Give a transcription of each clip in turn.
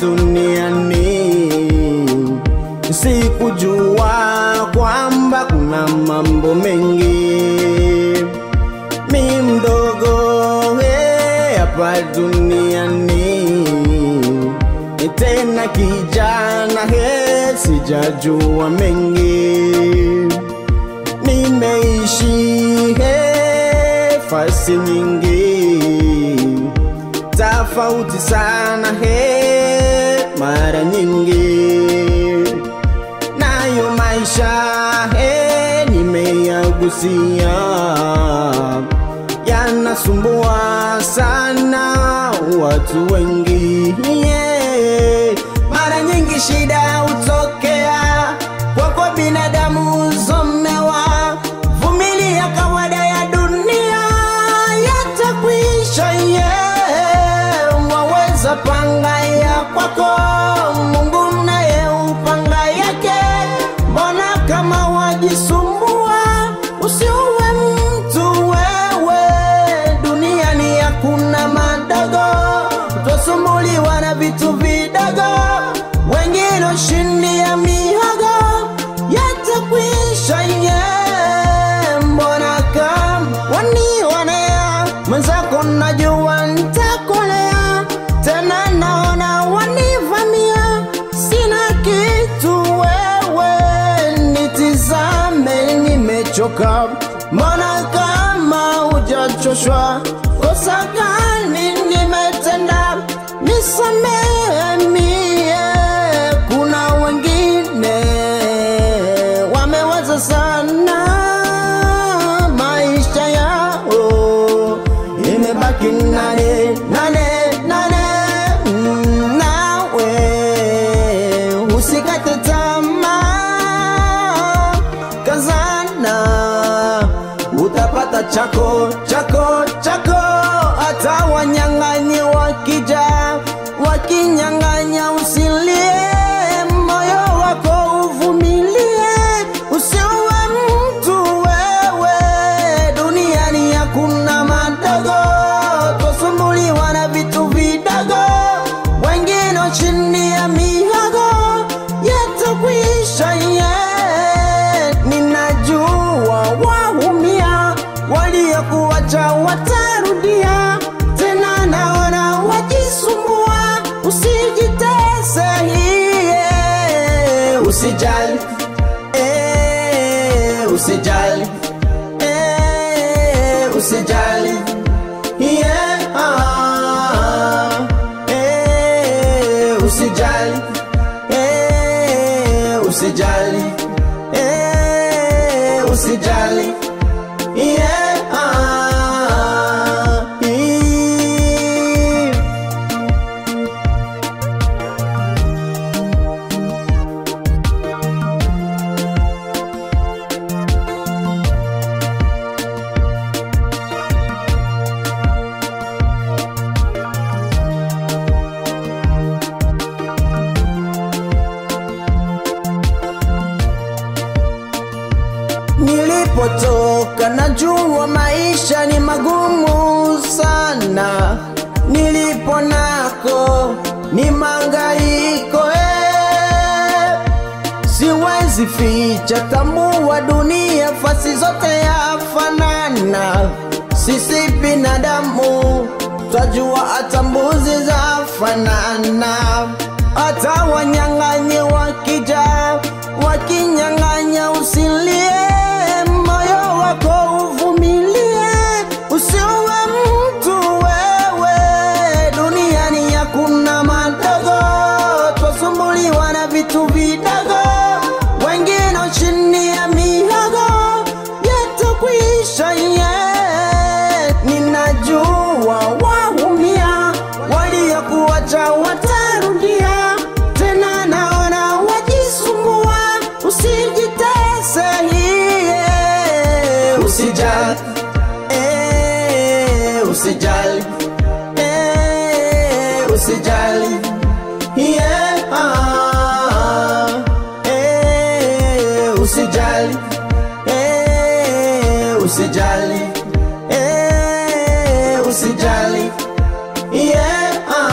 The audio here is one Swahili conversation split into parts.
duniani. Sikujua kwamba kuna mambo mengi. Mi mdogo eh, hapa duniani. Tena kijana he, sijajua mengi. Nimeishi he, fasi nyingi tofauti sana he, mara nyingi nayo maisha he, nimeyagusia yanasumbua sana watu wengi yeah. Mara nyingi shida Ya kwako, Mungu umechoka, maana kama hujachoshwa kosa chako chako usijali. Eh, usijali. Eh, usijali Nilipotoka najua maisha ni magumu sana, nilipo nako ni mangaiko eh. Siwezi ficha, tambua dunia fasi zote ya fanana Sisi binadamu twajua hata mbuzi za fanana, hata wanyang'anyi wakija wakinyang'anya, usilie, jolly. Yeah, uh, eh, usijali. Eh, usijali. Eh, usijali. Yeah, uh,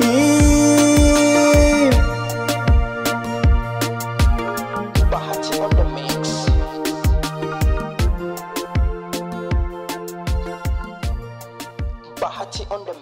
eh. Bahati on the mix. Bahati on the